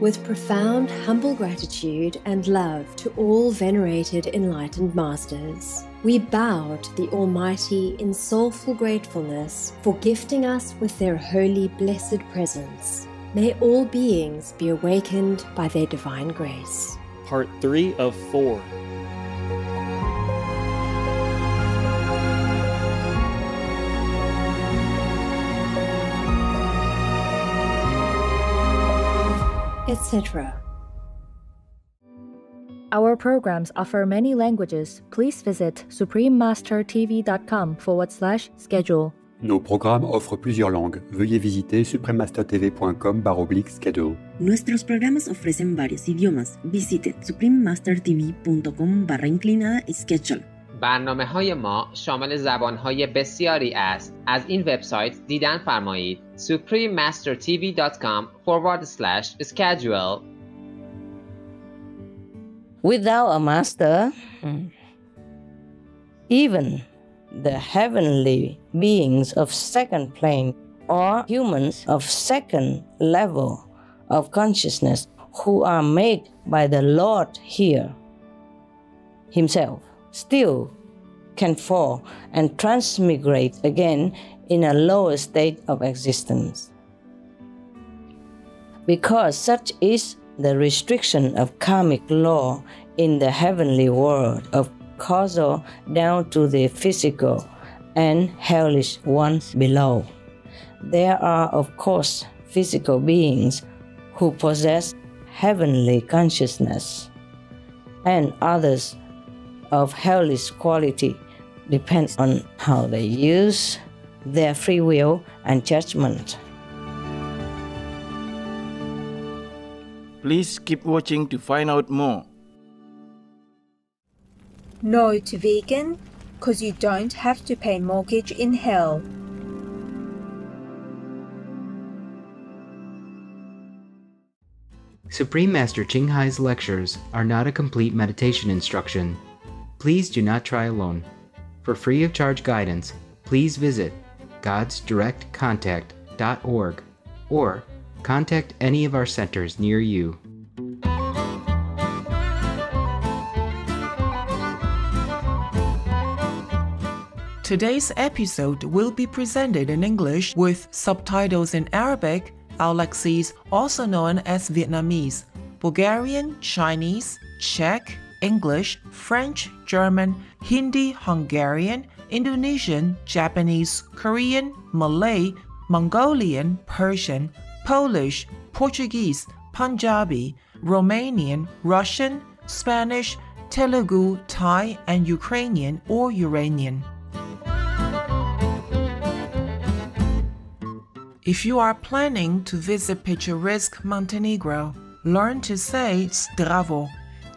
With profound, humble gratitude and love to all venerated enlightened masters, we bow to the Almighty in soulful gratefulness for gifting us with their holy, blessed presence. May all beings be awakened by their divine grace. Part 3 of 4. Etc. Our programs offer many languages. Please visit suprememastertv.com forward slash schedule. Nos programmes offrent plusieurs langues. Veuillez visiter suprememastertv.com schedule. Nuestros programas ofrecen varios idiomas. Visite suprememastertv.com barra inclinada schedule. برنامه های ما شامل زبان های بسیاری است. از این وبسایت دیدن فرمایید suprememastertv.com forward slash schedule Without a master, even the heavenly beings of second plane or humans of second level of consciousness who are made by the Lord here Himself still can fall and transmigrate again in a lower state of existence. Because such is the restriction of karmic law in the heavenly world of causal down to the physical and hellish ones below. There are, of course, physical beings who possess heavenly consciousness, and others of hellish quality depends on how they use their free will and judgment. Please keep watching to find out more. No to vegan, cause you don't have to pay mortgage in hell. Supreme Master Ching Hai's lectures are not a complete meditation instruction. Please do not try alone. For free of charge guidance, please visit godsdirectcontact.org or contact any of our centers near you. Today's episode will be presented in English with subtitles in Arabic, Aulacese, also known as Vietnamese, Bulgarian, Chinese, Czech, English, French, German, Hindi, Hungarian, Indonesian, Japanese, Korean, Malay, Mongolian, Persian, Polish, Portuguese, Punjabi, Romanian, Russian, Spanish, Telugu, Thai, and Ukrainian or Uranian. If you are planning to visit picturesque Montenegro, learn to say Zdravo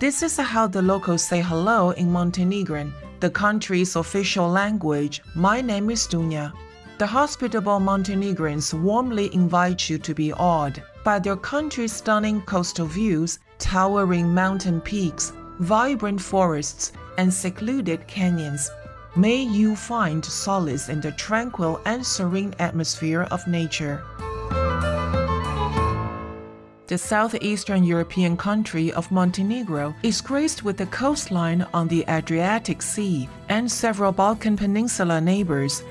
this is how the locals say hello in Montenegrin, the country's official language. My name is Dunya. The hospitable Montenegrins warmly invite you to be awed by their country's stunning coastal views, towering mountain peaks, vibrant forests, and secluded canyons. May you find solace in the tranquil and serene atmosphere of nature. The southeastern European country of Montenegro is graced with a coastline on the Adriatic Sea and several Balkan Peninsula neighbors.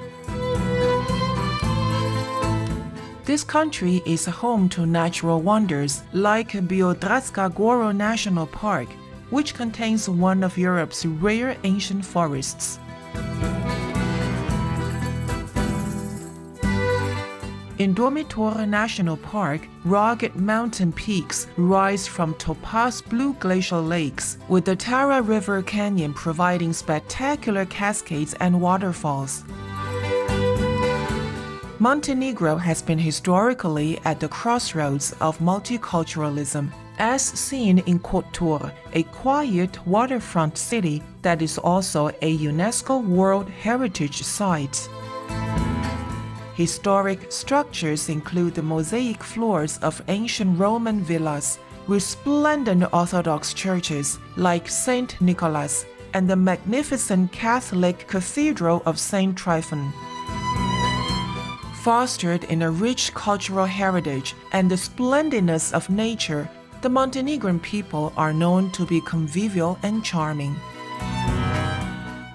This country is home to natural wonders like Biogradska Gora National Park, which contains one of Europe's rare ancient forests. In Durmitor National Park, rugged mountain peaks rise from topaz blue glacial lakes, with the Tara River Canyon providing spectacular cascades and waterfalls. Montenegro has been historically at the crossroads of multiculturalism, as seen in Kotor, a quiet waterfront city that is also a UNESCO World Heritage Site. Historic structures include the mosaic floors of ancient Roman villas, resplendent Orthodox churches like St. Nicholas, and the magnificent Catholic Cathedral of St. Tryphon. Fostered in a rich cultural heritage and the splendidness of nature, The Montenegrin people are known to be convivial and charming.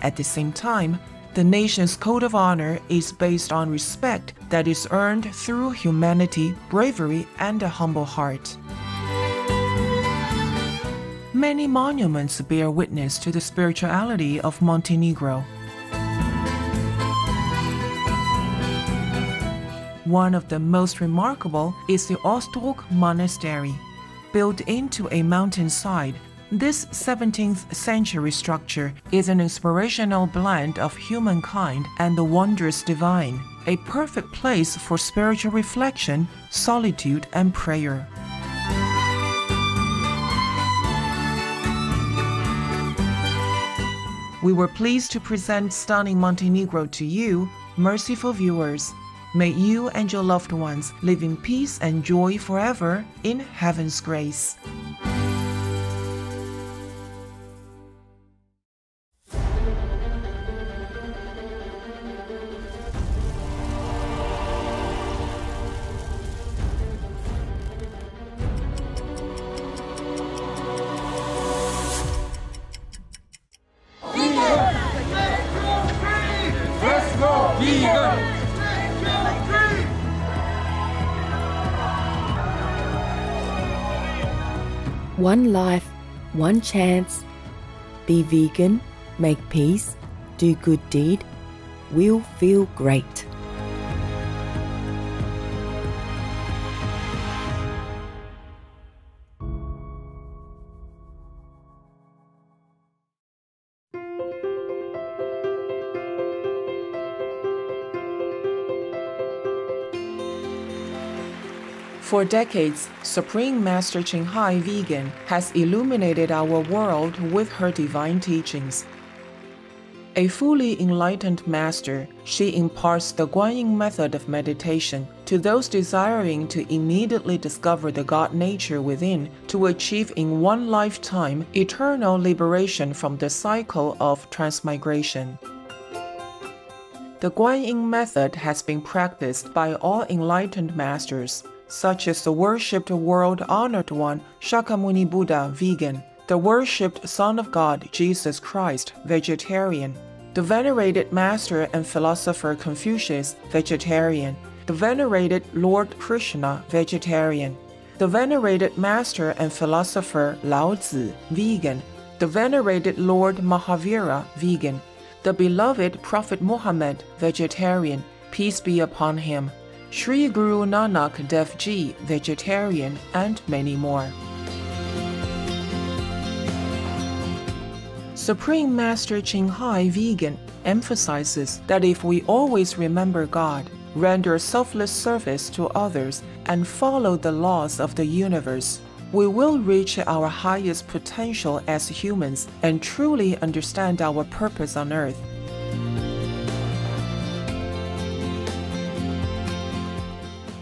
At the same time, the nation's code of honor is based on respect that is earned through humanity, bravery, and a humble heart. Many monuments bear witness to the spirituality of Montenegro. One of the most remarkable is the Ostrog Monastery. Built into a mountainside, this 17th century structure is an inspirational blend of humankind and the wondrous divine, a perfect place for spiritual reflection, solitude, and prayer. We were pleased to present stunning Montenegro to you, merciful viewers. May you and your loved ones live in peace and joy forever in heaven's grace. One life, one chance. Be vegan, make peace, do good deed. We'll feel great. For decades, Supreme Master Ching Hai Vegan has illuminated our world with her divine teachings. A fully enlightened master, she imparts the Guanyin method of meditation to those desiring to immediately discover the God nature within to achieve in one lifetime eternal liberation from the cycle of transmigration. The Guanyin method has been practiced by all enlightened masters, such as the worshipped world honored one Shakyamuni Buddha, vegan, the worshipped Son of God, Jesus Christ, vegetarian, the venerated master and philosopher Confucius, vegetarian, the venerated Lord Krishna, vegetarian, the venerated master and philosopher Lao Tzu, vegan, the venerated Lord Mahavira, vegan, the beloved Prophet Muhammad, vegetarian, peace be upon him, Sri Guru Nanak Dev Ji, vegetarian, and many more. Supreme Master Ching Hai Vegan emphasizes that if we always remember God, render selfless service to others, and follow the laws of the universe, we will reach our highest potential as humans and truly understand our purpose on earth.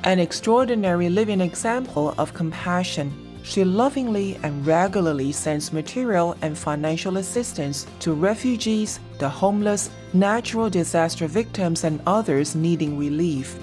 An extraordinary living example of compassion, she lovingly and regularly sends material and financial assistance to refugees, the homeless, natural disaster victims, and others needing relief.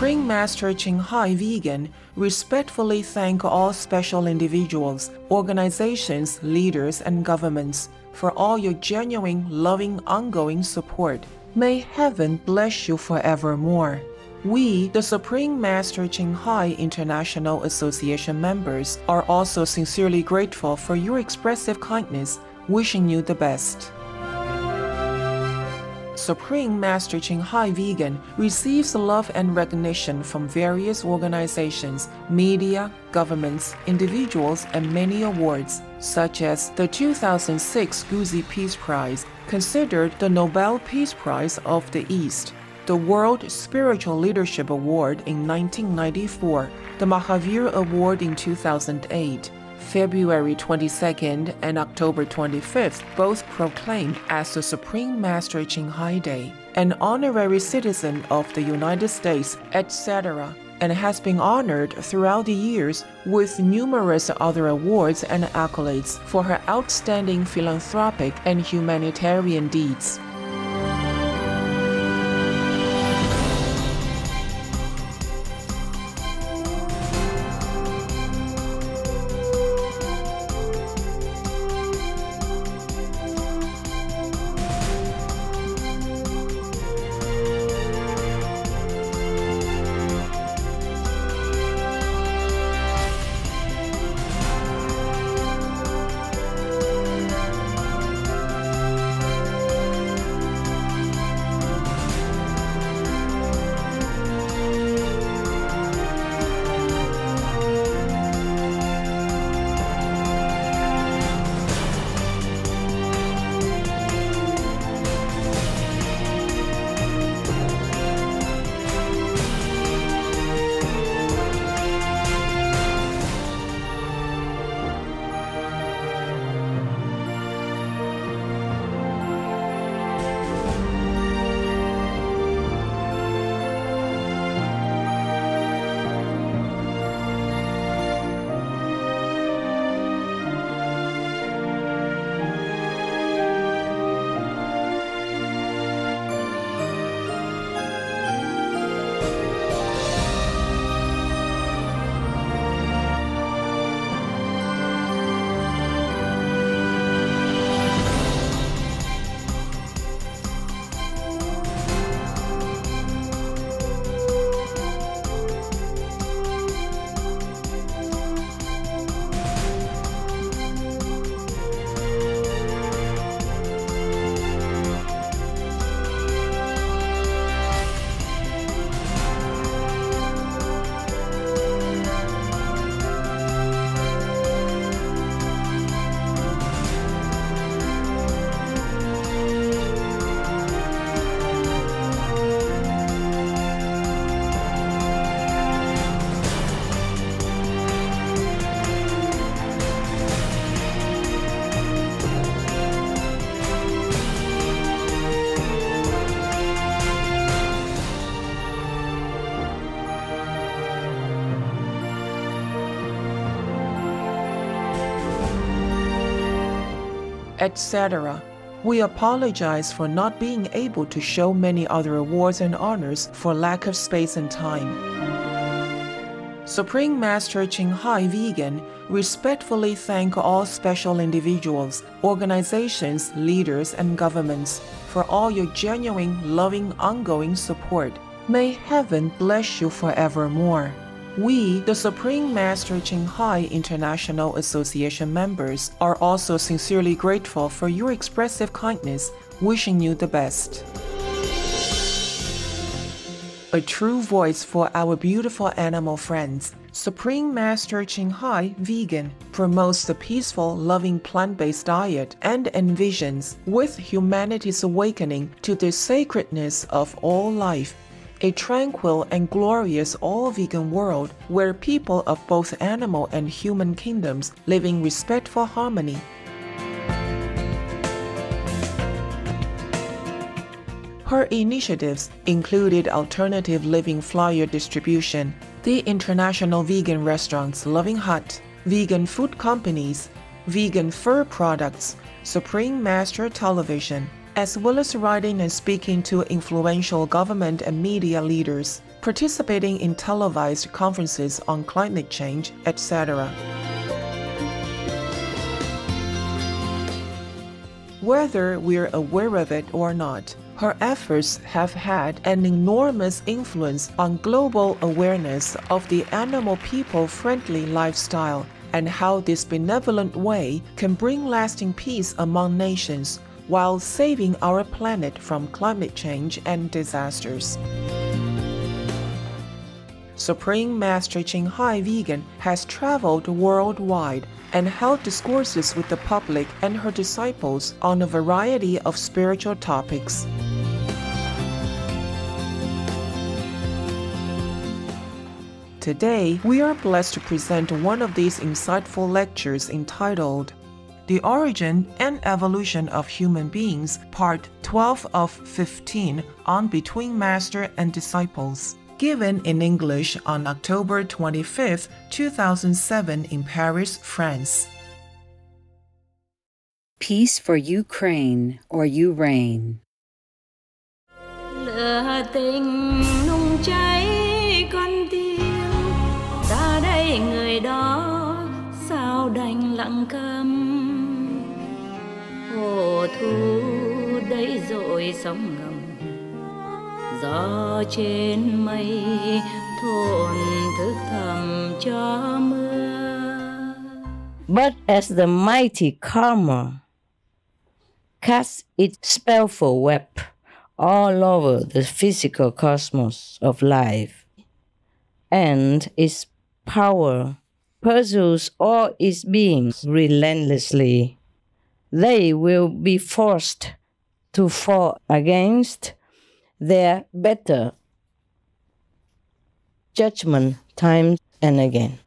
Supreme Master Ching Hai Vegan respectfully thank all special individuals, organizations, leaders, and governments for all your genuine, loving, ongoing support. May heaven bless you forevermore. We, the Supreme Master Ching Hai International Association members, are also sincerely grateful for your expressive kindness, wishing you the best. Supreme Master Ching Hai Vegan receives love and recognition from various organizations, media, governments, individuals, and many awards, such as the 2006 Gusi Peace Prize, considered the Nobel Peace Prize of the East, the World Spiritual Leadership Award in 1994, the Mahavir Award in 2008, February 22nd and October 25th, both proclaimed as the Supreme Master Ching Hai Day, an honorary citizen of the United States, etc. and has been honored throughout the years with numerous other awards and accolades for her outstanding philanthropic and humanitarian deeds. Etc. We apologize for not being able to show many other awards and honors for lack of space and time. Supreme Master Ching Hai Vegan respectfully thank all special individuals, organizations, leaders, and governments for all your genuine, loving, ongoing support. May heaven bless you forevermore. We, the Supreme Master Ching Hai International Association members, are also sincerely grateful for your expressive kindness, wishing you the best. A true voice for our beautiful animal friends. Supreme Master Ching Hai Vegan promotes the peaceful, loving plant based diet and envisions, with humanity's awakening to the sacredness of all life, a tranquil and glorious all vegan world where people of both animal and human kingdoms live in respectful harmony. Her initiatives included alternative living flyer distribution, the international vegan restaurants Loving Hut, vegan food companies, vegan fur products, Supreme Master Television, as well as writing and speaking to influential government and media leaders, participating in televised conferences on climate change, etc. Whether we're aware of it or not, her efforts have had an enormous influence on global awareness of the animal people friendly lifestyle and how this benevolent way can bring lasting peace among nations while saving our planet from climate change and disasters. Supreme Master Ching Hai Vegan has traveled worldwide and held discourses with the public and her disciples on a variety of spiritual topics. Today, we are blessed to present one of these insightful lectures entitled The Origin and Evolution of Human Beings, Part 12 of 15 on Between Master and Disciples. given in English on October 25, 2007, in Paris, France. Peace for Ukraine or you reign. lửa tình nung cháy con tim ta đây người đó sao đành lặng câm hồ thu đấy rồi sóng ngầm. Gió trên mây thổn thức thầm cho mưa But as the mighty karma casts its spellful web all over the physical cosmos of life, and its power pursues all its beings relentlessly, they will be forced to fall against their better judgment time and again.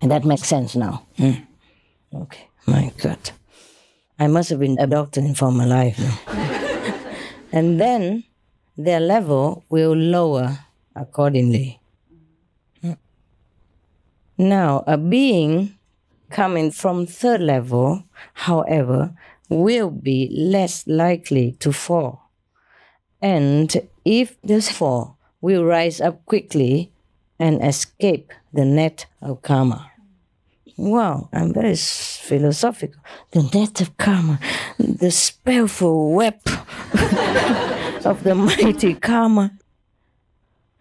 And that makes sense now. Hmm. Okay, my God. I must have been adopted for my life now. and then their level will lower accordingly. Hmm. Now, a being coming from third level, however, will be less likely to fall. And if does fall, will rise up quickly and escape the net of karma. Wow, I'm very philosophical. The net of karma, the spellful web of the mighty karma.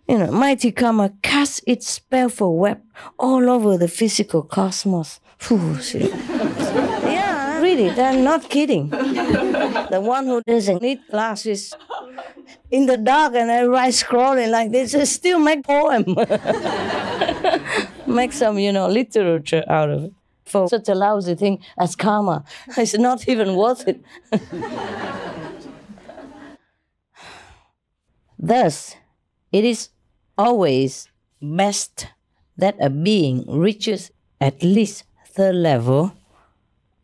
You know, mighty karma casts its spellful web all over the physical cosmos. Yeah, really, they're not kidding. the one who doesn't need glasses in the dark and I write scrolling like this, still make poem. make some, you know, literature out of it. For such a lousy thing as karma, it's not even worth it. Thus, it is always best that a being reaches at least third level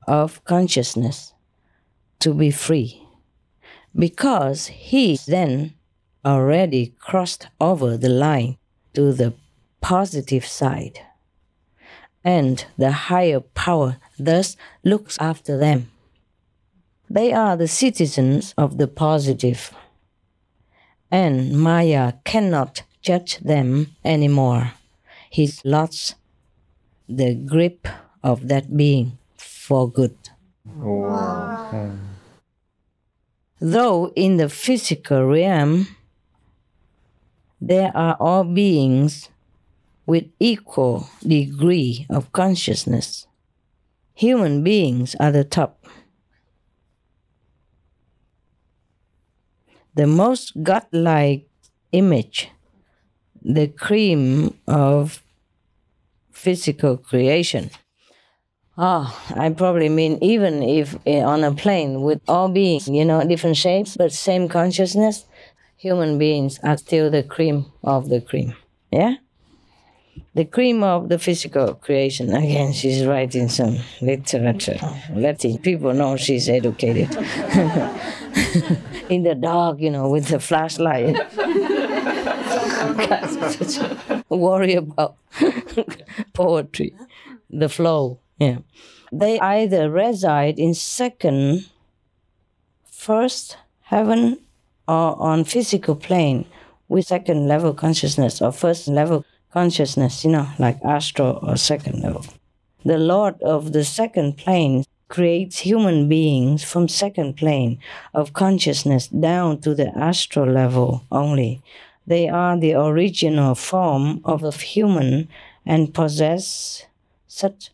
of consciousness to be free because he then already crossed over the line to the positive side. And the higher power thus looks after them. They are the citizens of the positive, and Maya cannot judge them anymore. He lost the grip of that being for good. Though in the physical realm, there are all beings with equal degree of consciousness. Human beings are the top. The most godlike image, the cream of physical creation. Oh, I probably mean even if eh, on a plane with all beings, you know, different shapes, but same consciousness, human beings are still the cream of the cream. Yeah? The cream of the physical creation. Again, she's writing some literature. Letting people know she's educated. In the dark, you know, with the flashlight. Worry about poetry, the flow. Yeah. They either reside in second, first heaven, or on physical plane with second level consciousness or first level consciousness, you know, like astral or second level. The Lord of the second plane creates human beings from second plane of consciousness down to the astral level only. They are the original form of a human and possess such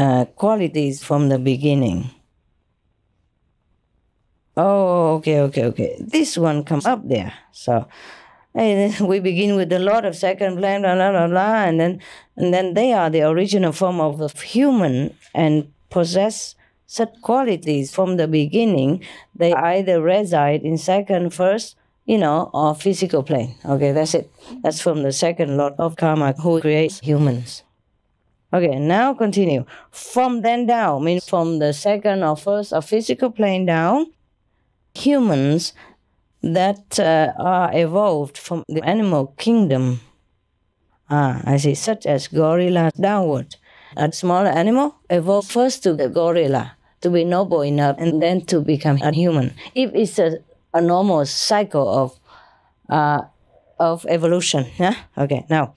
uh, qualities from the beginning. Oh, okay, okay, okay. This one comes up there. So and we begin with the Lord of second plane, blah, blah, blah, blah, and then and then they are the original form of the human and possess such qualities from the beginning. They either reside in second, first, you know, or physical plane. Okay, that's it. That's from the second Lord of Karma who creates humans. Okay, now continue. From then down, means from the second or first or physical plane down, humans that uh, are evolved from the animal kingdom. Ah, I see, such as gorilla downward. A smaller animal evolved first to the gorilla to be noble enough and then to become a human. If it's a, a normal cycle of uh, of evolution, yeah. Okay, now,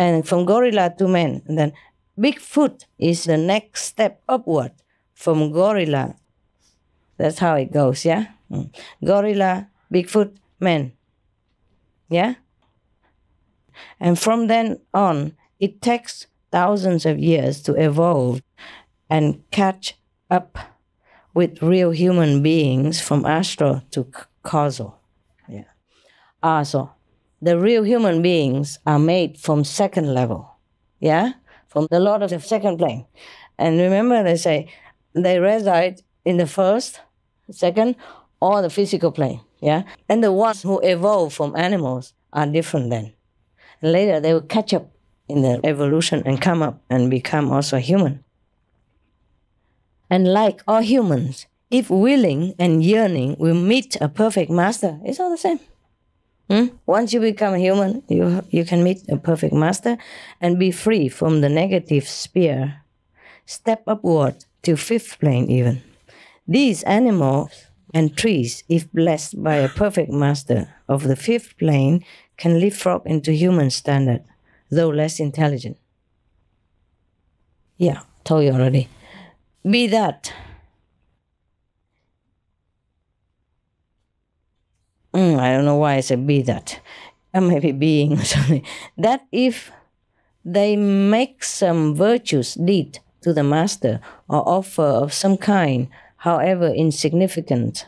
and from gorilla to man, and then Bigfoot is the next step upward from gorilla. That's how it goes, yeah? Mm. Gorilla, Bigfoot, man. Yeah? And from then on, it takes thousands of years to evolve and catch up with real human beings from astral to causal. Yeah. Also, the real human beings are made from second level. Yeah? From the Lord of the second plane. And remember, they say they reside in the first, second, or the physical plane. Yeah? And the ones who evolve from animals are different then. And later they will catch up in the evolution and come up and become also human. And like all humans, if willing and yearning will meet a perfect master, it's all the same. Hmm? Once you become human, you, you can meet a perfect master and be free from the negative sphere. Step upward to fifth plane even. These animals and trees, if blessed by a perfect master of the fifth plane, can leapfrog into human standard, though less intelligent. Yeah, told you already. Be that. I don't know why I said be that. Or maybe being or something. That if they make some virtuous deed to the master or offer of some kind, however insignificant,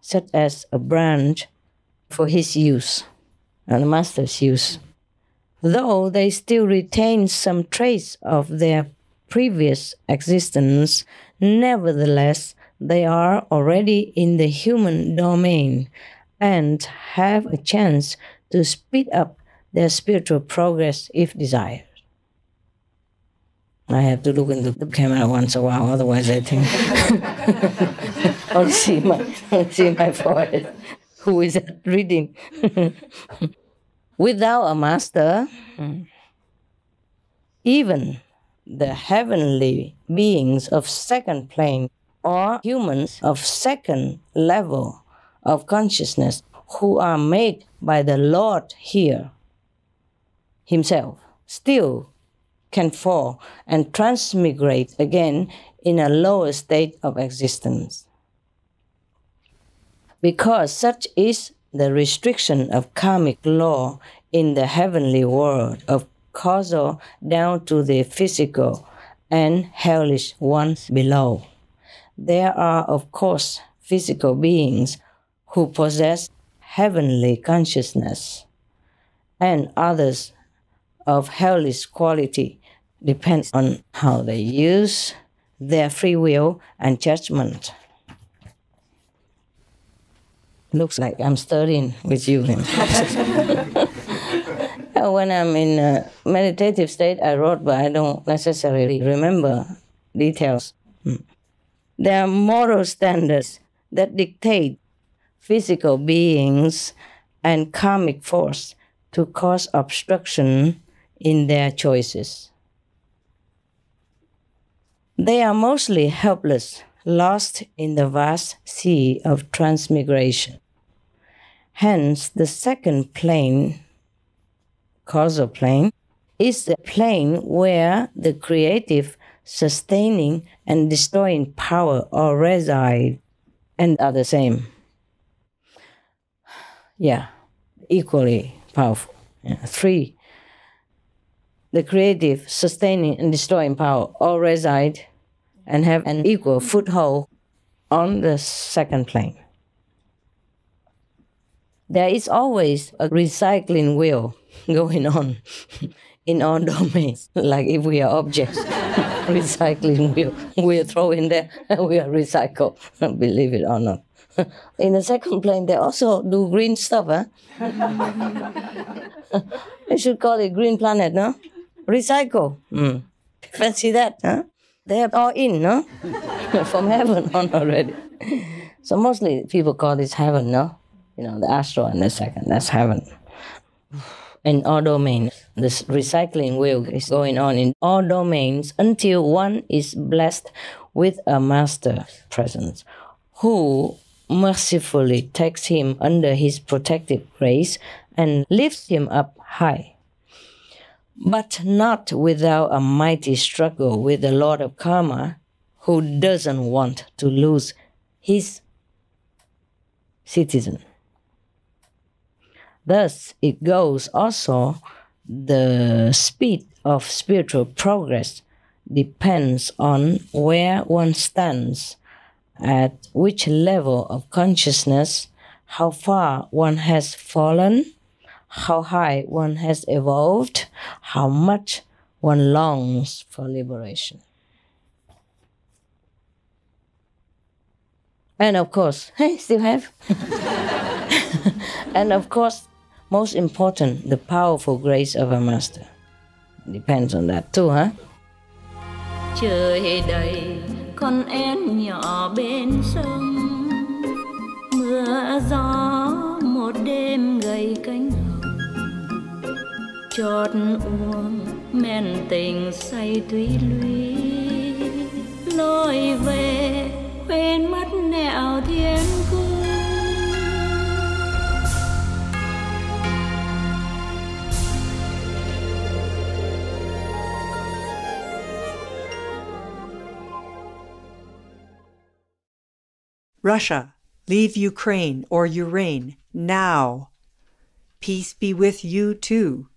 such as a branch for his use and the master's use, though they still retain some trace of their previous existence, nevertheless, they are already in the human domain and have a chance to speed up their spiritual progress if desired. I have to look into the camera once a while, otherwise I think I'll see my I'll see my forehead. Who is reading? Without a master, even the heavenly beings of second plane or humans of second level of consciousness who are made by the Lord here Himself still can fall and transmigrate again in a lower state of existence. Because such is the restriction of karmic law in the heavenly world of causal down to the physical and hellish ones below. There are, of course, physical beings who possess heavenly consciousness, and others of hellish quality depends on how they use their free will and judgment. Looks like I'm studying with you. when I'm in a meditative state, I wrote, but I don't necessarily remember details. Hmm. There are moral standards that dictate physical beings and karmic force to cause obstruction in their choices. They are mostly helpless, lost in the vast sea of transmigration. Hence, the second plane causal plane, is the plane where the creative, sustaining, and destroying power all reside and are the same. Yeah, equally powerful. Yeah. Three, the creative, sustaining, and destroying power all reside and have an equal foothold on the second plane. There is always a recycling wheel going on in our domains. Like if we are objects, recycling wheel, we are thrown there, and we are recycled, believe it or not. In the second plane, they also do green stuff, huh? they should call it green planet, no? Recycle. Mm. Fancy that, huh? They are all in, no? From heaven on already. So mostly people call this heaven, no? You know, the astral and the second, that's heaven. In all domains, this recycling wheel is going on in all domains until one is blessed with a master presence who mercifully takes him under his protective grace and lifts him up high. But not without a mighty struggle with the Lord of Karma, who doesn't want to lose his citizen. Thus, it goes also the speed of spiritual progress depends on where one stands, at which level of consciousness, how far one has fallen, how high one has evolved, how much one longs for liberation. And of course, hey, still have. and of course, most important, the powerful grace of a master. Depends on that too, huh? Con én nhỏ bên sông. Mưa gió một đêm gầy cánh hồng. Chót uống men tình say túy lũy lôi về quên mất nẻo thiên Russia, leave Ukraine or Ukraine now. Peace be with you too.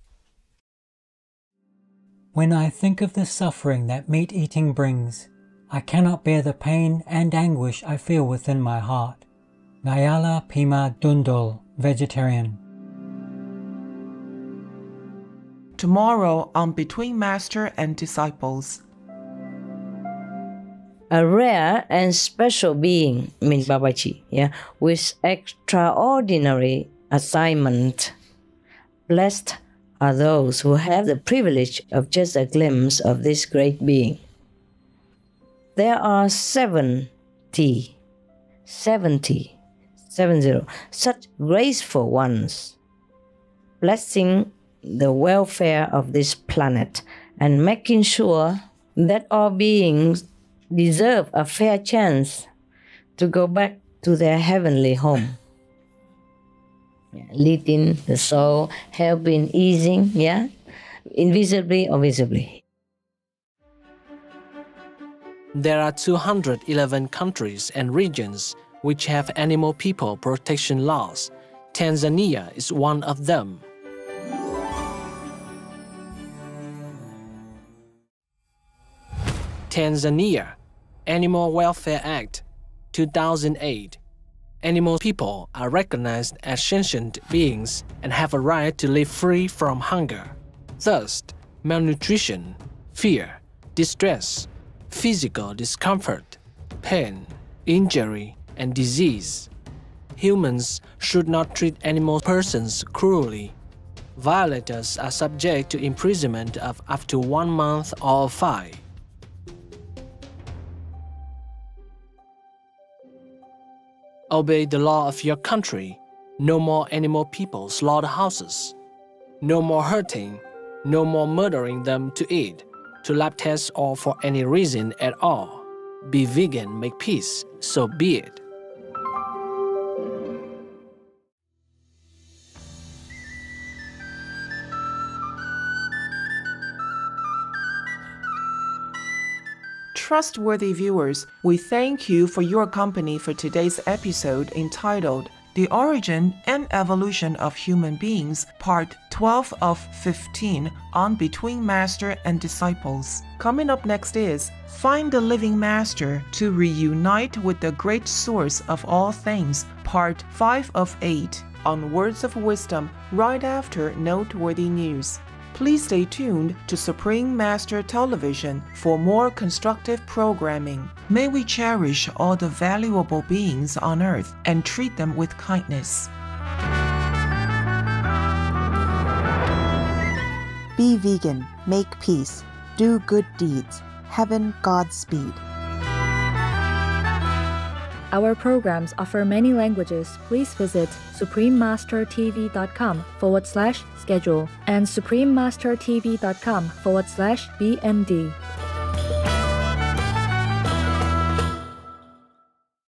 When I think of the suffering that meat eating brings, I cannot bear the pain and anguish I feel within my heart. Nyala Pema Dündul, vegetarian. Tomorrow on Between Master and Disciples. A rare and special being, means Babaji, yeah, with extraordinary assignment. Blessed are those who have the privilege of just a glimpse of this great being. There are 70, 70, 70 such graceful ones, blessing the welfare of this planet and making sure that all beings deserve a fair chance to go back to their heavenly home. Yeah, leading the soul, helping, easing, yeah, invisibly or visibly. There are 211 countries and regions which have animal people protection laws. Tanzania is one of them. Tanzania Animal Welfare Act 2008 Animal people are recognized as sentient beings and have a right to live free from hunger, thirst, malnutrition, fear, distress, physical discomfort, pain, injury, and disease. Humans should not treat animal persons cruelly. Violators are subject to imprisonment of up to one month or fine. Obey the law of your country. No more animal people slaughterhouses. No more hurting. No more murdering them to eat, to lab test or for any reason at all. Be vegan, make peace, so be it. Trustworthy viewers, we thank you for your company for today's episode entitled The Origin and Evolution of Human Beings, Part 12 of 15 on Between Master and Disciples. Coming up next is Find the Living Master to Reunite with the Great Source of All Things, Part 5 of 8 on Words of Wisdom right after Noteworthy News. Please stay tuned to Supreme Master Television for more constructive programming. May we cherish all the valuable beings on earth and treat them with kindness. Be vegan, make peace, do good deeds. Heaven Godspeed. Our programs offer many languages. Please visit suprememastertv.com forward slash schedule and suprememastertv.com forward slash BMD.